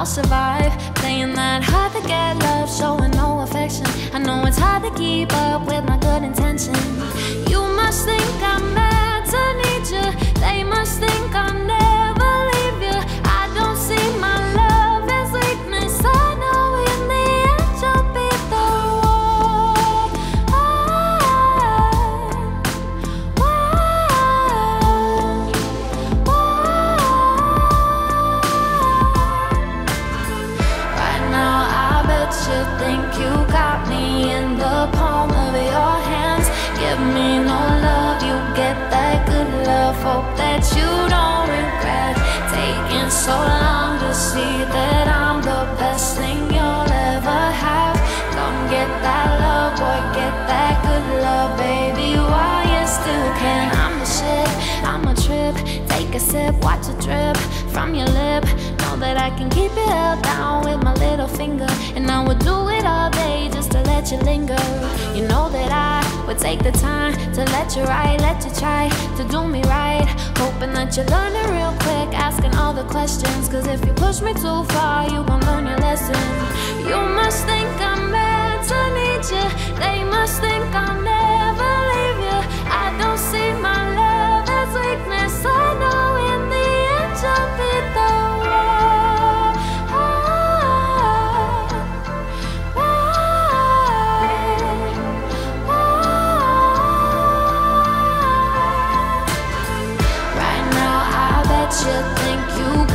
I'll survive. Playing that hard to get love, showing no affection. I know it's hard to keep up with my good intention. Take a sip, watch it drip from your lip. Know that I can keep it held down with my little finger. And I would do it all day just to let you linger. You know that I would take the time to let you ride, let you try to do me right. Hoping that you learn it real quick, asking all the questions. Cause if you push me too far, you gon' learn your lesson. You must think I'm what you think you